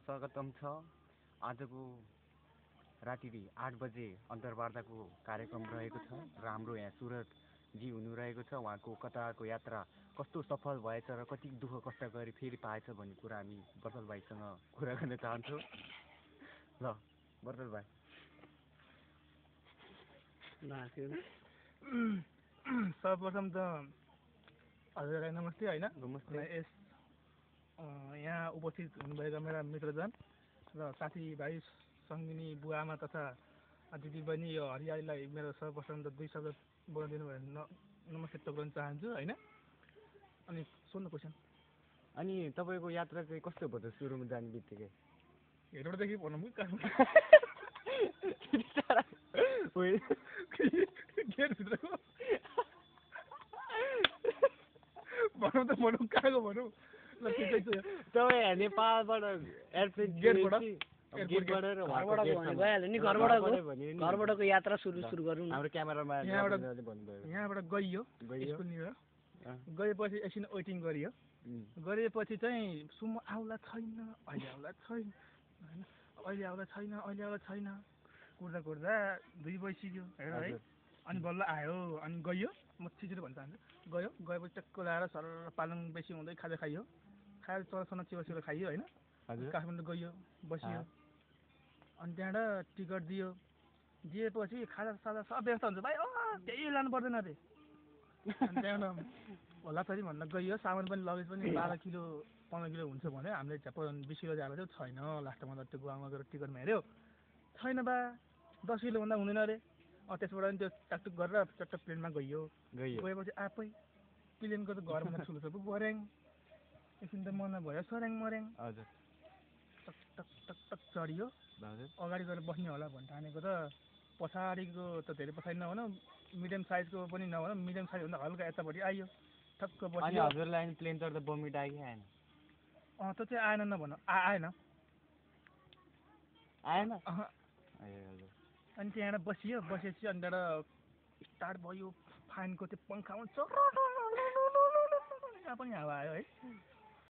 स्वागतम छ। आजको राति आठ बजे अन्तर्वार्ताको कार्यक्रम रहेको छ। र हाम्रो यहाँ सुरजजी हुनु रहेको छ। उहाँको कताको यात्रा कस्तो सफल भएछ र कति दुःख कष्ट गरी फेरि पाएछ भन्ने कुरा हामी बर्तल भाइसँग कुरा गर्न चाहन्छौँ। ल बर्तल भाइ। सर्वप्रथम त हजुरलाई नमस्ते होइन? यस यहाँ उपस्थित हुनुभएका मेरा मित्रजन र साथीभाइ सङ्गिनी बुवाआमा तथा दिदीबहिनी यो हरियालीलाई मेरो सर्वप्रथम त दुई शब्द बोल्न दिनुभयो भने न नमस्ते टोक्राउन चाहन्छु होइन? अनि सोध्नु क्वेसन। अनि तपाईँको यात्रा चाहिँ कस्तो भयो त सुरुमा जाने बित्तिकै? हेरोडदेखि भनौँ कि भनौँ त भनौँ कहाँको भनौँ? तपाईँ नेपालबाट एयरप्लेन गेटबाट? भइहाल्यो नि घरबाटको घरबाटै। घरबाटको यात्रा सुरु सुरु गरौँ हाम्रो क्यामेरामा यहाँबाट- गइयो स्कुलनिर। गएपछि एकछिन वेटिङ गरियो। गरेपछि चाहिँ सुम आउला छैन अहिले आउला छैन होइन? अहिले आउला छैन अहिले आउला छैन। कुर्दा कुर्दा दुई बजिसक्यो हेर है। अनि बल्ल आयो अनि गयो म छिटो भन्न चाहन्छु। गयो गएपछि टक्क ल्याएर सर पालङ बेसी हुँदै खाजा खाइयो। खाएर चिवा चिवा खाइयो होइन? काठमाडौँ गयो बसियो। अनि त्यहाँबाट टिकट दियो। दिएपछि खाजा साजा सब व्यवस्था हुन्छ। भाइ केही लानु पर्दैन अरे। अनि त्यहाँबाट होला छोरी भन्न गइयो। सामान पनि लगेज पनि बाह्र किलो पन्ध्र किलो हुन्छ भने हामीले झ्याप बिस किलो जाएको थियो। छैन लास्टमा त त्यो गुवामा गएर टिकटमा हेऱ्यो। छैन बा दस किलोभन्दा हुँदैन अरे। अँ त्यसबाट अनि त्यो टाकटुक गरेर चट्ट प्लेनमा गइयो। गइयो। गएपछि आफै प्लेनको त घरभन्दा ठुलो छ पो बर्याङ। एकछिन त मनमा भयो सर्याङ मर्याङ हजुर टक टक टक टक चढियो हजुर अगाडि गएर बस्ने होला भन्ने ठानेको त पछाडिको त धेरै पछाडि नभनौँ मिडियम साइजको पनि नभनौँ मिडियम साइजभन्दा हल्का यतापट्टि आइयो ठक्क अनि बस्यो हजुरलाई प्लेन चढ्दा बमिट आयो कि आएन अँ त्यो चाहिँ आएन नभनौँ आ आएन आएन अनि त्यहाँबाट बसियो बसेपछि अनि त्यहाँबाट स्टार्ट भयो फ्यानको त्यो पङ्खामा पनि हावा आयो है